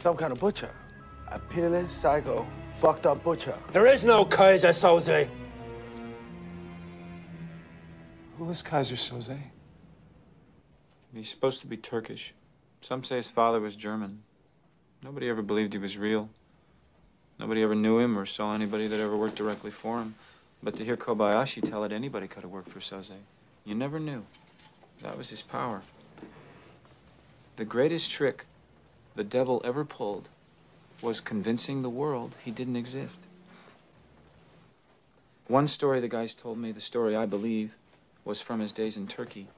Some kind of butcher. A pitiless, psycho, fucked up butcher. There is no Keyser Soze. Who is Keyser Soze? He's supposed to be Turkish. Some say his father was German. Nobody ever believed he was real. Nobody ever knew him or saw anybody that ever worked directly for him. But to hear Kobayashi tell it, anybody could have worked for Soze. You never knew. That was his power. The greatest trick the devil ever pulled was convincing the world he didn't exist. One story the guys told me, the story I believe, was from his days in Turkey.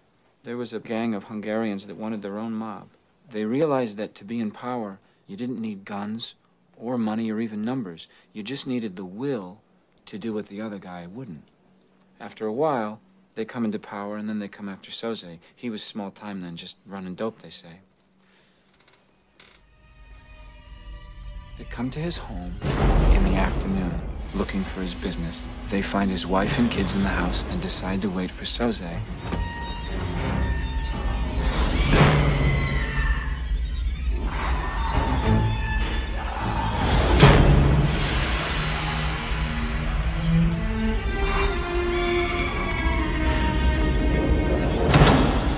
There was a gang of Hungarians that wanted their own mob. They realized that to be in power, you didn't need guns or money or even numbers. You just needed the will to do what the other guy wouldn't. After a while, they come into power and then they come after Soze. He was small time then, just running dope, they say. They come to his home in the afternoon looking for his business. They find his wife and kids in the house and decide to wait for Soze.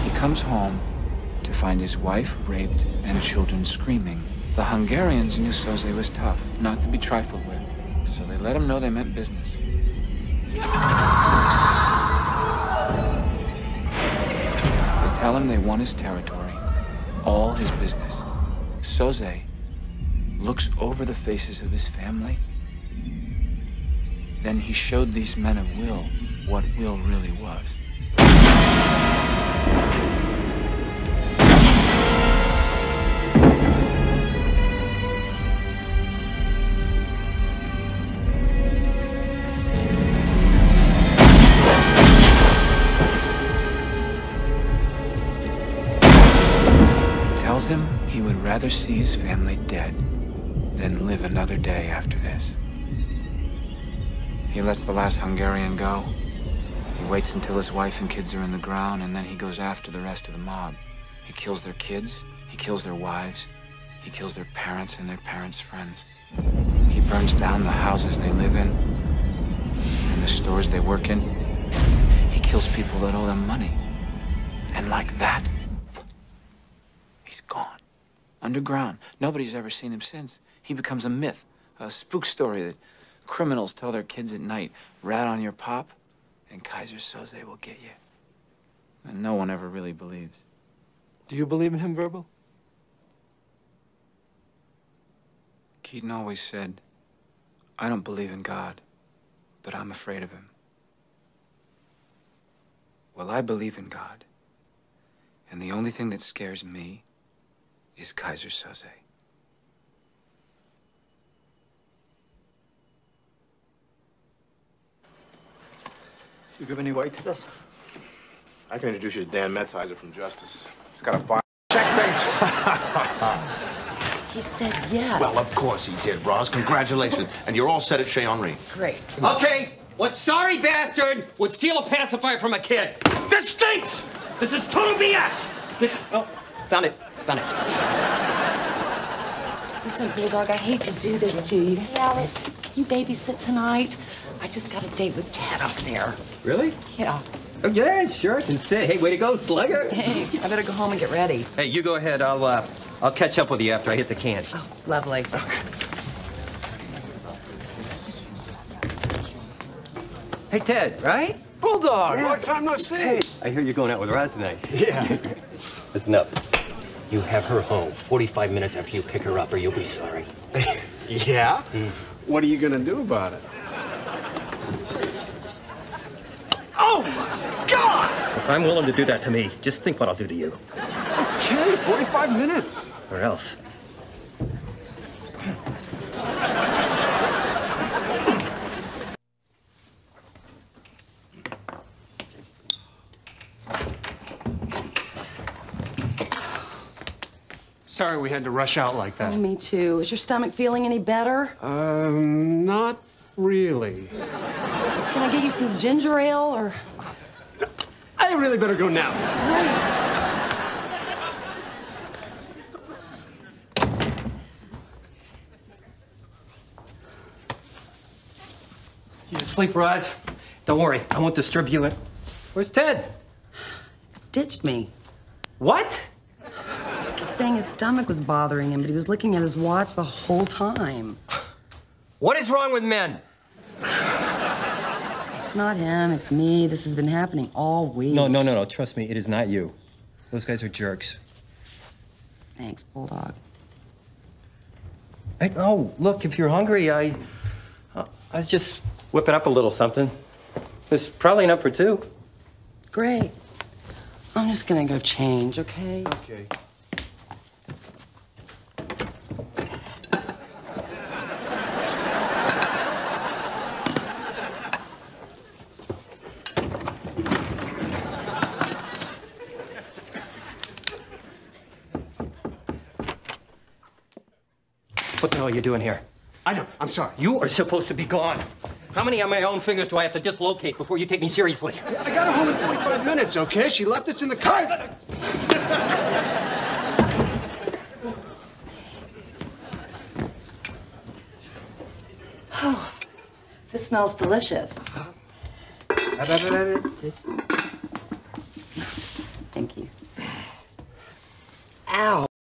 He comes home to find his wife raped and children screaming. The Hungarians knew Soze was tough, not to be trifled with, so they let him know they meant business. They tell him they want his territory, all his business. Soze looks over the faces of his family. Then he showed these men of will what will really was. He would rather see his family dead than live another day after this. He lets the last Hungarian go. He waits until his wife and kids are in the ground, and then he goes after the rest of the mob. He kills their kids, he kills their wives, he kills their parents and their parents' friends. He burns down the houses they live in and the stores they work in. He kills people that owe them money. And like that. Underground. Nobody's ever seen him since. He becomes a myth, a spook story that criminals tell their kids at night. Rat on your pop, and Keyser Soze will get you. And no one ever really believes. Do you believe in him, Verbal? Keaton always said, I don't believe in God, but I'm afraid of him. Well, I believe in God. And the only thing that scares me is Keyser Soze. You give any weight to this? I can introduce you to Dan Metzheiser from Justice. He's got a fine. He said yes. Well, of course he did, Ross. Congratulations. And you're all set at Chez Henri. Great. Okay, what sorry bastard would steal a pacifier from a kid? This stinks! This is total BS! This. Oh, found it. Found it. Listen, Bulldog, I hate to do this to you. Hey, Alice, can you babysit tonight? I just got a date with Ted up there. Really? Yeah. Oh, yeah, sure. I can stay. Hey, way to go, Slugger. Thanks. I better go home and get ready. Hey, you go ahead. I'll, uh, I'll catch up with you after I hit the can. Oh, lovely. Hey, Ted, right? Bulldog, long time no see. Hey, I hear you're going out with Roz tonight. Yeah. Listen up. You have her home 45 minutes after you pick her up, or you'll be sorry. yeah? Mm. What are you gonna do about it? Oh my God! If I'm willing to do that to me, just think what I'll do to you. Okay, 45 minutes. Or else. Sorry we had to rush out like that. Oh, me too. Is your stomach feeling any better? Um, not really. Can I get you some ginger ale or? I really better go now. Right. You asleep, Roz? Don't worry, I won't disturb you. Where's Ted? Ditched me. What? Kept saying his stomach was bothering him, but he was looking at his watch the whole time. What is wrong with men? It's not him, it's me. This has been happening all week. No, no, no, no. Trust me, it is not you. Those guys are jerks. Thanks, Bulldog. Hey, oh, look, if you're hungry, I. uh, I was just whipping up a little something. It's probably enough for two. Great. I'm just gonna go change, okay? Okay. Hell are you doing here? I know. I'm sorry. You are supposed to be gone. How many of my own fingers do I have to dislocate before you take me seriously? I got her home in 45 minutes, okay? She left us in the car. Oh, this smells delicious. Thank you. Ow.